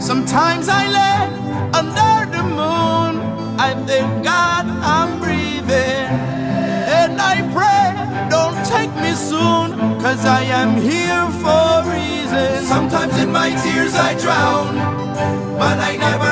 Sometimes I lay under the moon. I thank God I'm breathing. And I pray, don't take me soon, cause I am here for a reason. Sometimes in my tears I drown but I never